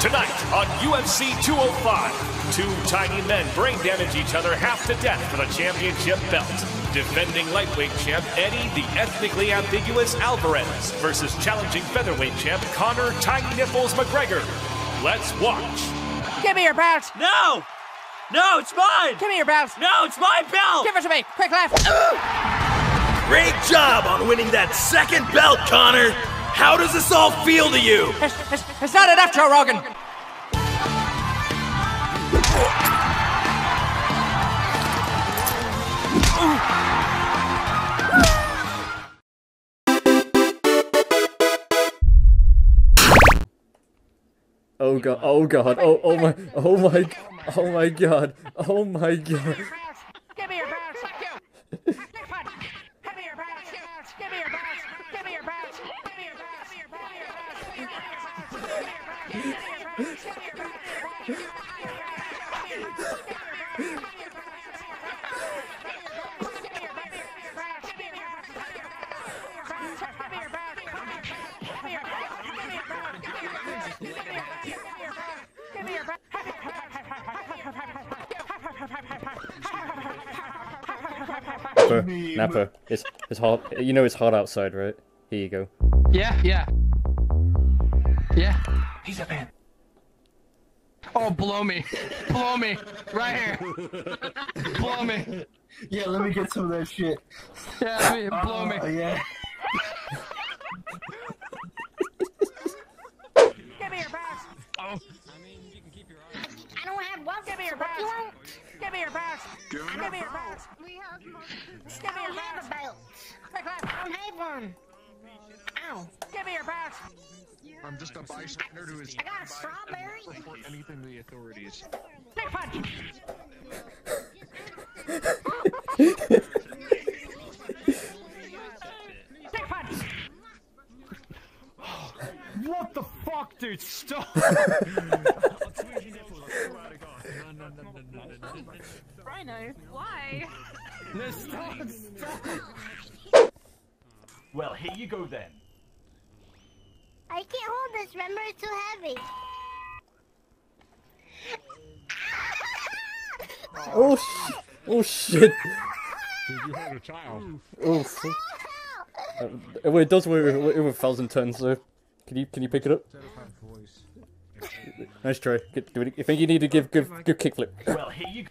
Tonight on UFC 205, two tiny men brain damage each other half to death for the championship belt. Defending lightweight champ Eddie the ethnically ambiguous Alvarez versus challenging featherweight champ Conor Tiny Nipples McGregor. Let's watch. Give me your belt! No! No, it's mine! Give me your belt! No, it's my belt! Give it to me! Quick left! Great job on winning that second belt, Conor! How does this all feel to you? It's, it's, it's not enough, Joe Rogan! Oh god, oh god, oh oh my, oh my, oh my god, oh my god. Napper, Napper, it's it's hot. You know it's hot outside, right? Here you go. Yeah, yeah. Yeah. He's a man. Oh, blow me. blow me. Right here. blow me. Yeah, let me get some of that shit. Yeah, let oh, me, blow me. Oh, yeah. Give me your belt! Oh. I don't have one. Give me your belt! Give me your belt! Give me your belt! We have Give me I your don't have a belt! belt. Quick! I don't have one. Ow. Give me your belt! I'm just a bystander who is I got a strawberry. report anything to the authorities. Big punch! Big punch! What the fuck, dude? Stop! Rhino, why? No, stop, stop! Well, here you go then. I can't hold this. Remember, it's too heavy. Oh sh! Oh shit! you had a child. Oh. Uh, well, it does with, with, with a thousand tons, so can you can you pick it up? Nice try. Good, do it. You think you need to give give good kickflip? Well, here you go.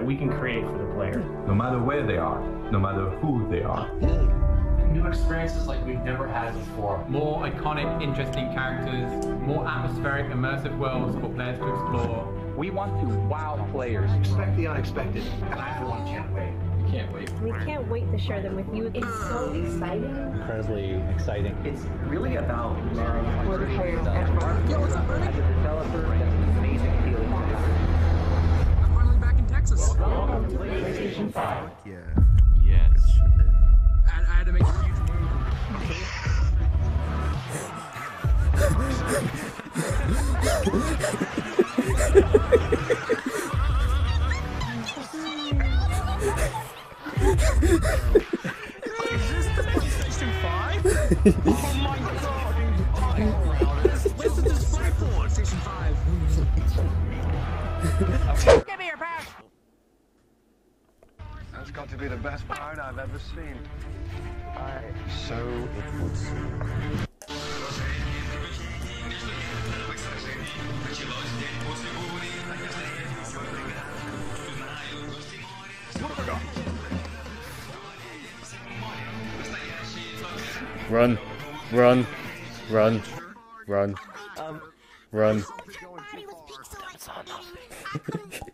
That we can create for the player. no matter where they are, no matter who they are. New experiences like we've never had before. More iconic, interesting characters, more atmospheric, immersive worlds for players to explore. We want to wow players. Expect the unexpected. And I, for one, can't wait. We can't wait. We can't wait to share them with you. It's so exciting. Incredibly exciting. It's really about love For the players As a developer, that's an amazing feeling. I'm finally back in Texas. PlayStation 5. Yeah. Yes. I, I had to make a huge move. Is this the PlayStation 5? Best part I've ever seen. I so it would seem. Run, run, run, run, run.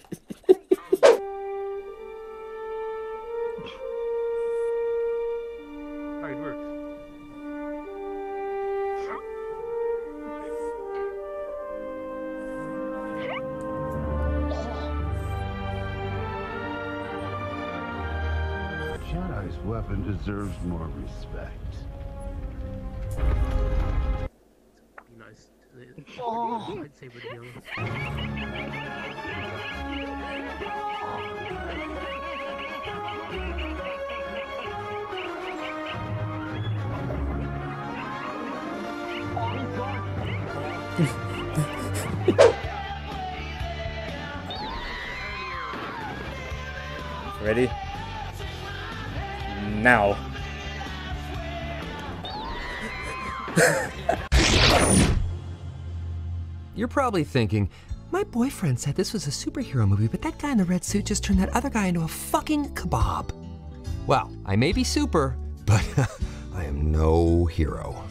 happened deserves more respect. Be nice to the oh. lightsaber deal. Ready? Now. You're probably thinking, my boyfriend said this was a superhero movie, but that guy in the red suit just turned that other guy into a fucking kebab. Well, I may be super, but I am no hero.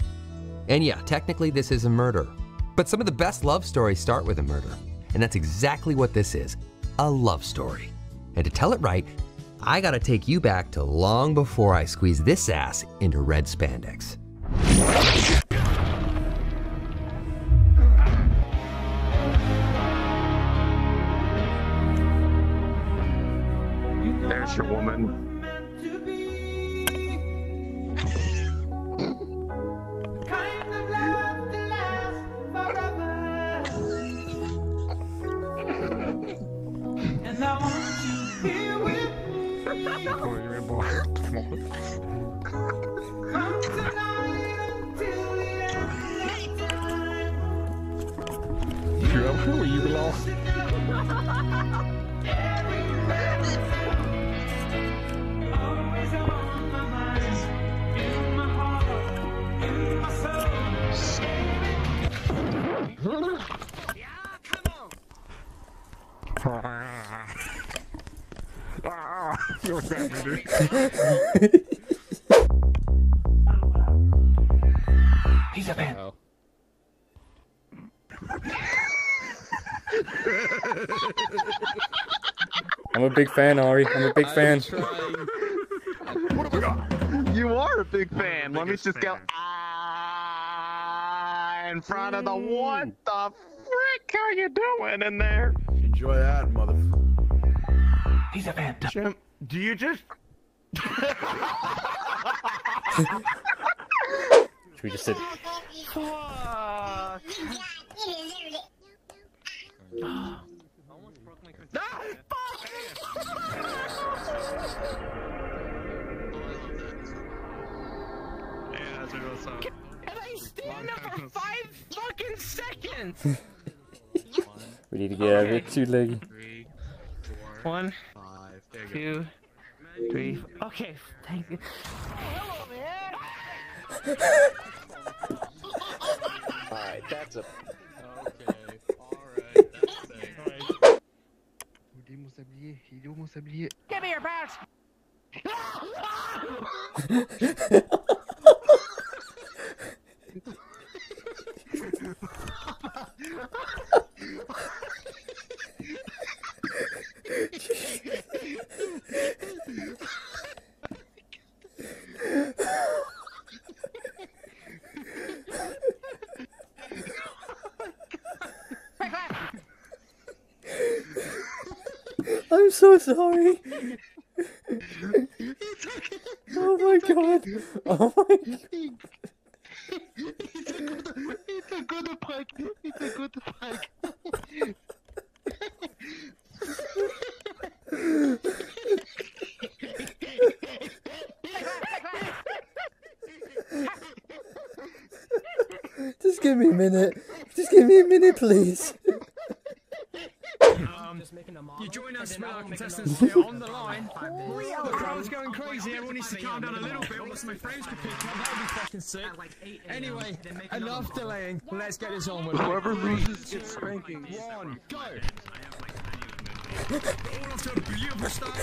And yeah, technically this is a murder. But some of the best love stories start with a murder. And that's exactly what this is a love story. And to tell it right, I gotta take you back to long before I squeeze this ass into red spandex. There's your woman. Where you belong. You're. He's a man. I'm a big fan, Ari. I'm a big fan. You are a big fan. Let me just go ah, in front of the what the frick are you doing in there? Enjoy that, mother. He's a man. Jim, do you just Should we just sit? Seconds. We need to get out of it. Too leggy. One, two, three. Okay, thank you. Alright, that's a. Give me your pass. I'm so sorry. oh my god. Oh my god. It's a good prank. It's a good prank. Just give me a minute. Just give me a minute, please. Um, you join us with our contestants here on the line. The crowd's going crazy. Everyone needs to calm down a little bit. Also, my frames could pick up. That would be fucking sick. Anyway, enough delaying. Let's get this on with. it. Whoever loses gets spanking. One, go. All off to a beautiful start.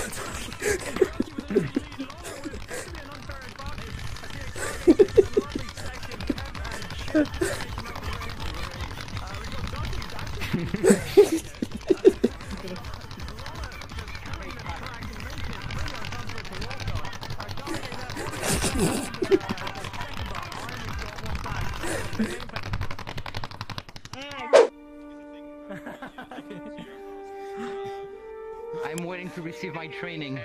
I'm waiting to receive my training.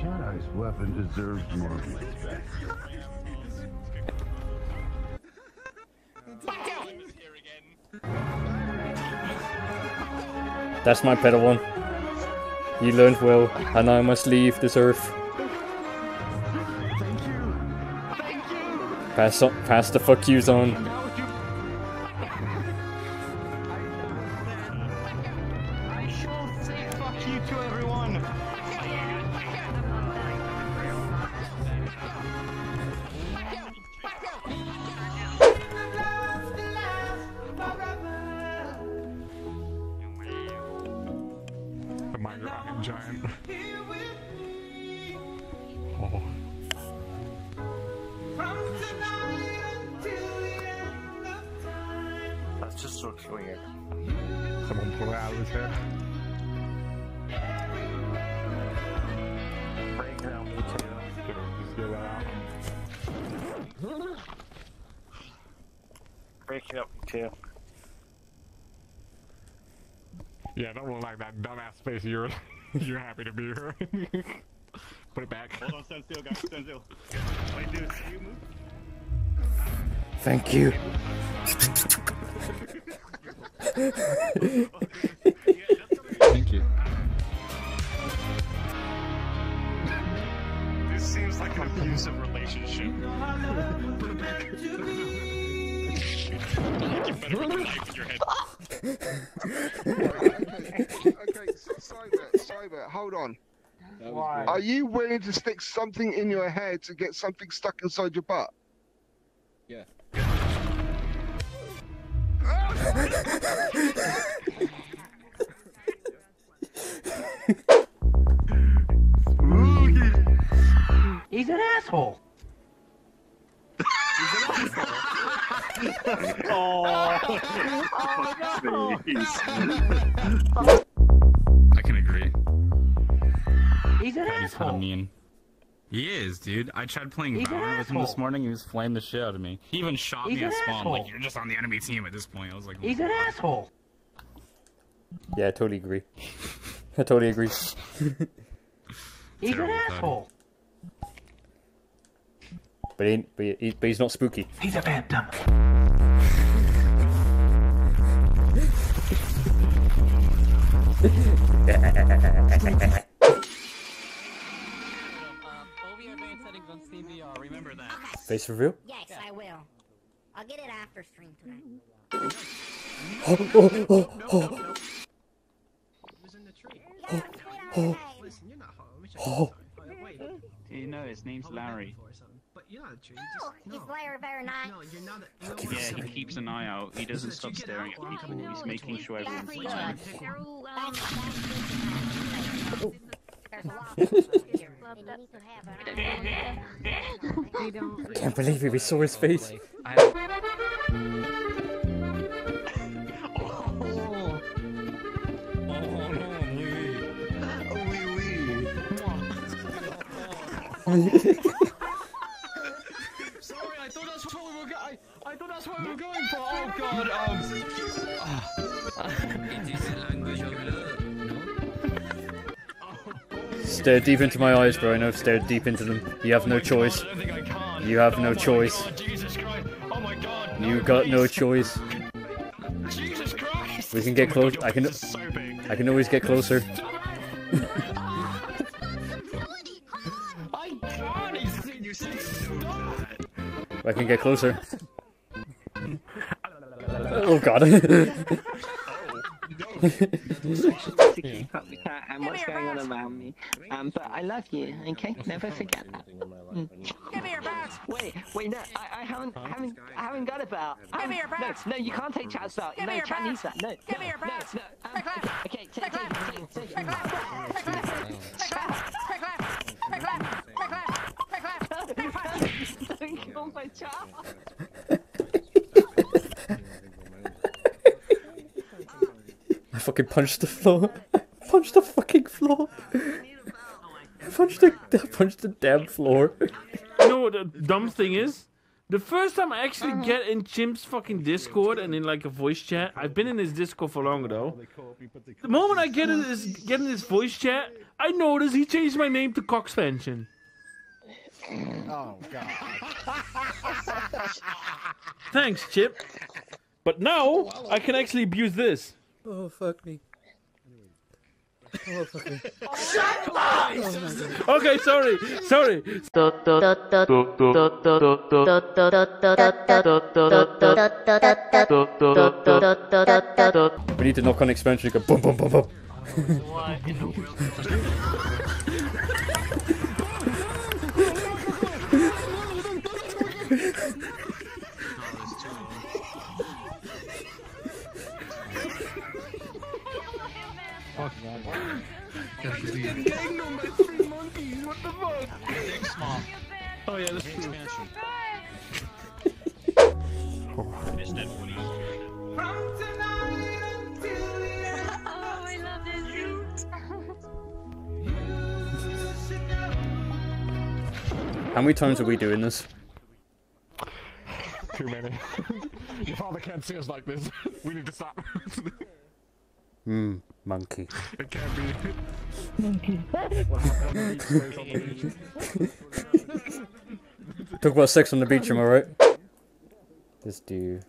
Jedi's weapon deserves more respect. That's my pedal one. You learned well, and I must leave this earth. Thank you. Pass on, pass the fuck yous on. That's just so clear. Someone pull it out of his head. Breaking out the tail. Just get that out. Breaking up the tail. Yeah, don't look like that dumbass face you're you're happy to be here. Put it back. Hold on, stand still, guys. Stand still. Wait, dude, you move. Thank you. Thank you. This seems like an abusive relationship. you better put the knife in your head. okay, Cyber, Cyber, hold on. Why? Are you willing to stick something in your head to get something stuck inside your butt? Yeah. He's an asshole. oh, oh no. I can agree. He's an That'd. He is, dude. I tried playing He's Valorant with him this morning. He was flaying the shit out of me. He even shot He's me at an spawn. Like you're just on the enemy team at this point. I was like, He's an asshole. Yeah, I totally agree. I totally agree. He's an Terrible thought. asshole. but, he, but, he, but he's not spooky. He's a phantom. Remember that. Face reveal? Yes, I will. I'll get it after stream tonight. Oh, oh, oh, oh. Oh, oh. You know, his name's Larry. But you're not a tree. Oh, he's Larry very nice. No, you're not. A, Okay, Yeah, he keeps an eye out. He doesn't stop staring at people. He's making sure everyone's fine. I can't believe it, we saw his face. Stare deep into my eyes, bro. I know, stare deep into them. You have no choice. You have no choice. You got no choice. We can get close. I can. I can always get closer. I can't. He's, you. I can get closer. Oh god. to keep that and what's going on around me. Um, but I love you, okay? Never forget that. Mm. Give me your badge. Wait, wait, no, I, I haven't, I haven't, I haven't got a belt. I Give me haven't- your badge. No, no, you can't take Chad's belt. Give no, me your Chad badge. needs that. No, Give me your no, badge. no. Um, Take left. okay, take, Take take, left. take, take, Take left. Take left. Take left. Take left. Take left. Take left. Take left. Take left. Don't kill my child. I fucking punched the floor. Punched the fucking floor. I punched the, I punched the damn floor. You know what the dumb thing is? The first time I actually uh-huh. get in Chimp's fucking Discord and in like a voice chat, I've been in his Discord for longer though. The moment I get in his get in his voice chat, I notice he changed my name to Coxpansion. Oh God. Thanks, Chip. But now I can actually abuse this. Oh fuck me. Okay, sorry, sorry. We need to knock on expansion and go boom boom boom boom. Oh yeah, that's true. Oh, I love this How many times are we doing this? Too many. Your father can't see us like this. We need to stop. Hmm, monkey. it can't be. Talk about sex on the beach, am I right? This dude.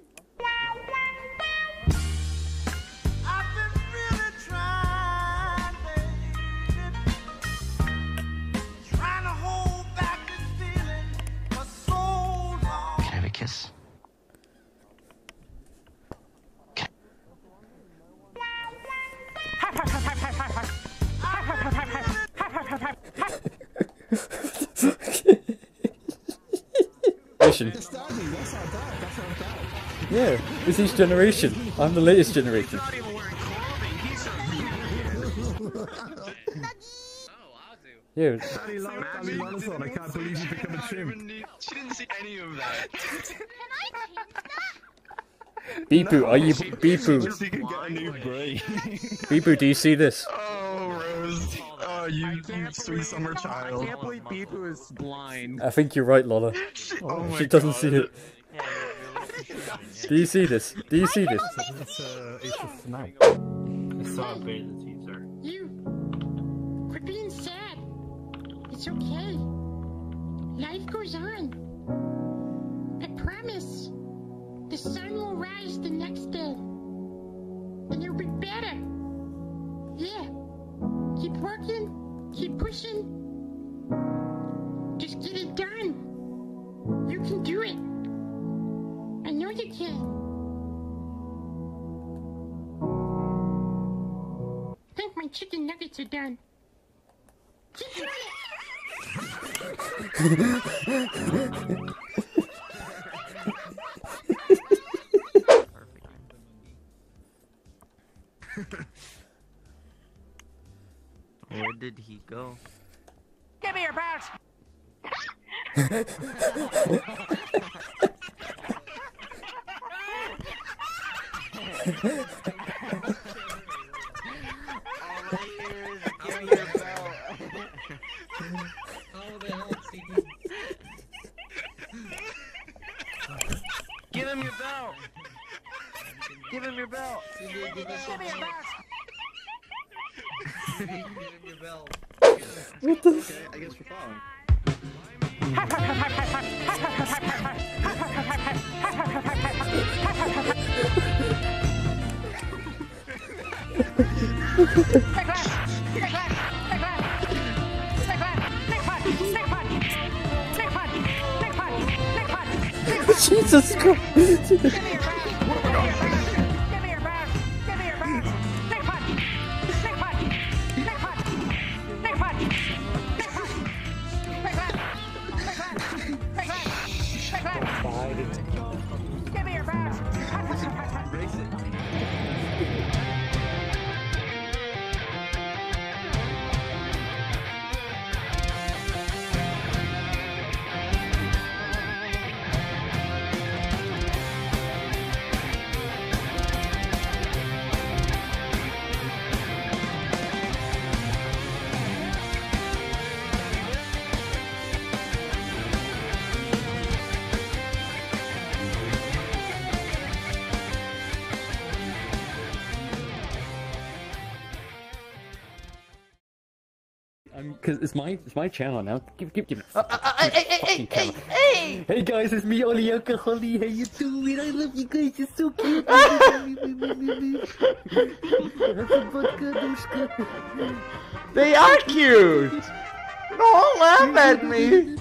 Generation. Yeah, it's each generation. I'm the latest generation. Yeah, Daddy love, Daddy I can't believe you become a. She didn't see any of that. Beepoo, are you Beepoo? She can get a new brain. Beepoo, do you see this? Oh, Rose. Oh, you, you sweet summer child. I can't believe Beepu is blind. I think you're right, Lola. Oh she doesn't God. see it. Do you see this? Do you see this? It's a, it's a snack. I saw a bit of the teaser. You. Quit being sad. It's okay. Life goes on. I promise. The sun will rise the next day. And it'll be better. Yeah. Keep working. Keep pushing. Just get it done. You can do it. I know you can. I think my chicken nuggets are done. Keep doing it! go? Give me your bounce. Jesus Christ! Because it's my it's my channel now. Give give give uh, uh, uh, it. Hey, hey, hey, hey, hey! Hey guys, it's me, Olly Alcoholly. How you doing? I love you guys. You're so cute. Have some vodka, Dushka. They are cute! Don't laugh at me!